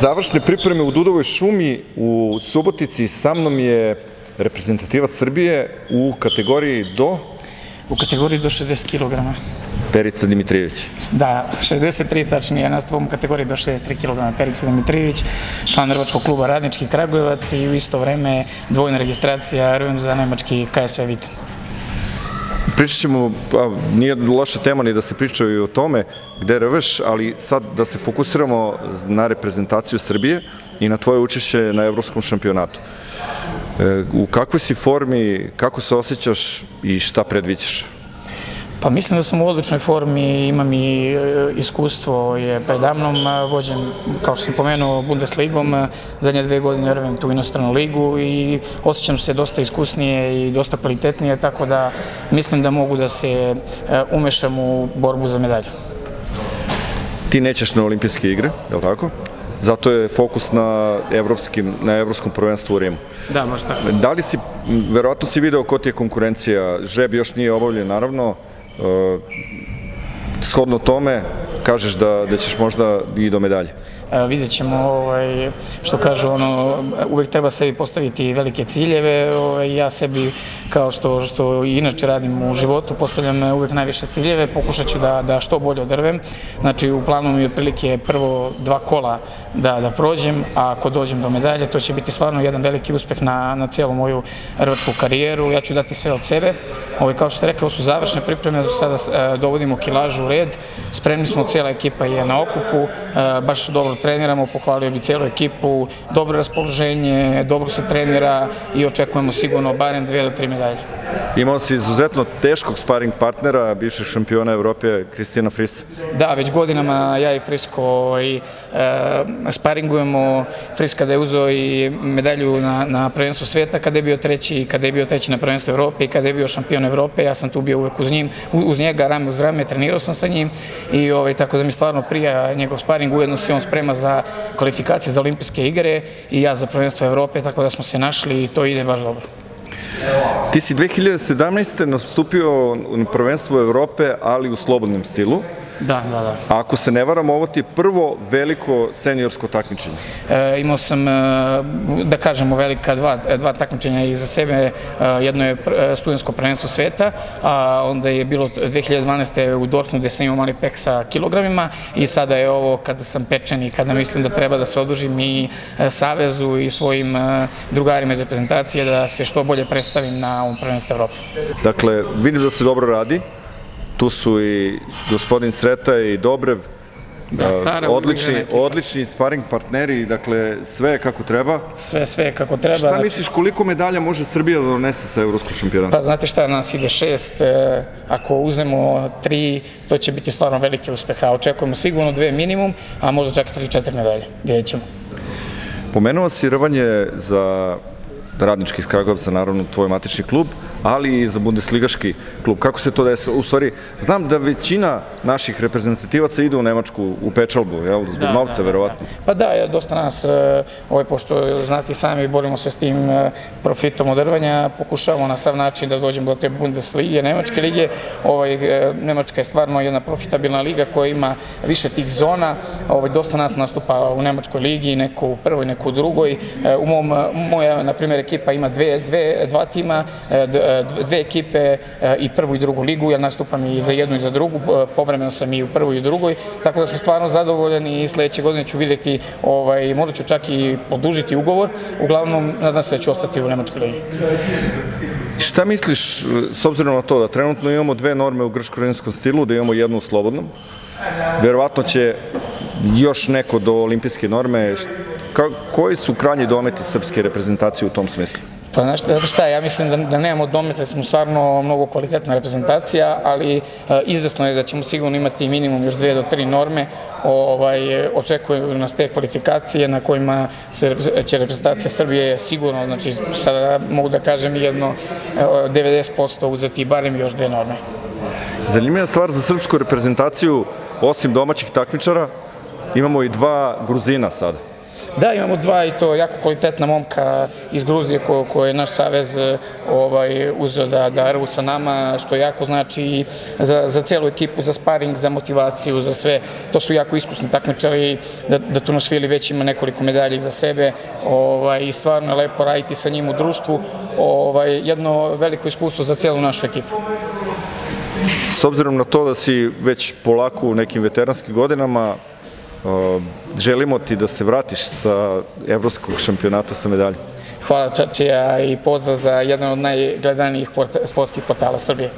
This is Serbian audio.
Završne pripreme u Dudovoj šumi u Subotici sa mnom je reprezentativac Srbije u kategoriji do u kategoriji do 60 kg. Perica Dimitrijević. Da, 63 tačnije, nastupom u kategoriji do 63 kg. Perica Dimitrijević, član Rvačkog kluba Radnički Kragujevac i u isto vreme dvojna registracija RVM za nemački KSV Viten. Pričat ćemo, pa, nije loša tema ni da se priča i o tome gde rveš, ali sad da se fokusiramo na reprezentaciju Srbije i na tvoje učešće na evropskom šampionatu. E, u kakvoj si formi, kako se osjećaš i šta predviđaš? Pa mislim da sam u odličnoj formi, imam i e, iskustvo je predamnom, vođen, kao što sam pomenuo, Bundesligom, zadnje dve godine rvem tu inostranu ligu i osjećam se dosta iskusnije i dosta kvalitetnije, tako da mislim da mogu da se e, umešam u borbu za medalju. Ti nećeš na olimpijske igre, je li tako? Zato je fokus na evropskim, na evropskom prvenstvu u Rimu. Da, baš tako. Da li si, verovatno si video ko ti je konkurencija, žreb još nije obavljen, naravno, shodno tome kažeš da, da ćeš možda i do medalje? E, vidjet ćemo, ovaj, što kažu, ono, uvek treba sebi postaviti velike ciljeve, ovaj, ja sebi, kao što, što inače radim u životu, postavljam uvek najviše ciljeve, pokušat ću da, da što bolje odrvem, znači u planu mi je otprilike prvo dva kola da, da prođem, a ako dođem do medalje, to će biti stvarno jedan veliki uspeh na, na cijelu moju rvačku karijeru, ja ću dati sve od sebe, ovaj, kao što ste rekao, su završne pripreme, znači sada e, dovodimo kilažu u red, spremni smo, cijela ekipa je na okupu, e, baš dobro treniramo, pohvalio bi cijelu ekipu, dobro raspoloženje, dobro se trenira i očekujemo sigurno barem dve do tri medalje. Imao si izuzetno teškog sparing partnera, bivšeg šampiona Evrope, Kristina Fris. Da, već godinama ja i Frisko i, e, sparingujemo. Friska da je uzeo i medalju na, na prvenstvu sveta kada je bio treći, kada je bio treći na prvenstvu Evrope i kada je bio šampion Evrope, ja sam tu bio uvek uz, njim, uz njega, rame uz rame, trenirao sam sa njim i ovaj, tako da mi stvarno prija njegov sparing, ujedno se on sprema za kvalifikacije za olimpijske igre i ja za prvenstvo Evrope, tako da smo se našli i to ide baš dobro. Ti si 2017. nastupio na prvenstvu Evrope, ali u slobodnom stilu. Da, da, da. A ako se ne varam, ovo ti je prvo veliko seniorsko takmičenje. E, imao sam, e, da kažemo, velika dva, dva takmičenja iza sebe. E, jedno je e, studensko prvenstvo sveta, a onda je bilo 2012. u Dortmu gde sam imao mali pek sa kilogramima i sada je ovo kada sam pečen i kada mislim da treba da se odužim i Savezu i svojim drugarima iz reprezentacije da se što bolje predstavim na ovom prvenstvu Evrope. Dakle, vidim da se dobro radi, tu su i gospodin Sreta i Dobrev, Da, stara odlični, odlični sparing partneri, dakle sve kako treba. Sve, sve kako treba. Šta znači... misliš koliko medalja može Srbija da donese sa evropskog šampionata? Pa znate šta, nas ide šest, e, ako uzmemo tri, to će biti stvarno velike uspeha. Očekujemo sigurno dve minimum, a možda čak tri, četiri medalje. Gdje ćemo. Pomenuo si rvanje za radnički iz Kragovca, naravno tvoj matični klub, ali i za Bundesligaški klub. Kako se to desi? U stvari, znam da većina naših reprezentativaca ide u Nemačku, u Pečalbu, jel? zbog da, novca, da, verovatno. Da. Pa da, ja, dosta nas, e, ovaj, pošto znate sami, borimo se s tim e, profitom odrvanja, pokušavamo na sav način da dođemo do te Bundeslige, Nemačke lige. Ovaj, e, Nemačka je stvarno jedna profitabilna liga koja ima više tih zona. Ovaj, dosta nas nastupa u Nemačkoj ligi, neko u prvoj, neko u drugoj. U mom, moja, na primjer, ekipa ima dve, dve, dva tima, dve ekipe e, i prvu i drugu ligu, ja nastupam i za jednu i za drugu, povremeno sam i u prvoj i drugoj, tako da sam stvarno zadovoljan i sledeće godine ću vidjeti, ovaj, možda ću čak i podužiti ugovor, uglavnom nadam se da ću ostati u Nemačkoj ligi. Šta misliš, s obzirom na to da trenutno imamo dve norme u grško-rimskom stilu, da imamo jednu u slobodnom, verovatno će još neko do olimpijske norme, koji su krajnji dometi srpske reprezentacije u tom smislu? Pa znaš šta, ja mislim da, da nemamo domete, smo stvarno mnogo kvalitetna reprezentacija, ali e, izvesno je da ćemo sigurno imati minimum još dve do tri norme, ovaj, očekuju nas te kvalifikacije na kojima se, će reprezentacija Srbije sigurno, znači sada mogu da kažem jedno 90% uzeti barem još dve norme. Zanimljiva stvar za srpsku reprezentaciju, osim domaćih takmičara, imamo i dva Gruzina sada. Da, imamo dva i to jako kvalitetna momka iz Gruzije ko, koje je naš savez ovaj, uzeo da, da rvu sa nama, što jako znači za, za celu ekipu, za sparing, za motivaciju, za sve. To su jako iskusni takmičari, da, da Tunošvili već ima nekoliko medalja za sebe ovaj, i stvarno je lepo raditi sa njim u društvu. Ovaj, jedno veliko iskustvo za celu našu ekipu. S obzirom na to da si već polako u nekim veteranskim godinama, želimo ti da se vratiš sa evropskog šampionata sa medaljom. Hvala Čačija i pozdrav za jedan od najgledanijih sportskih portala Srbije.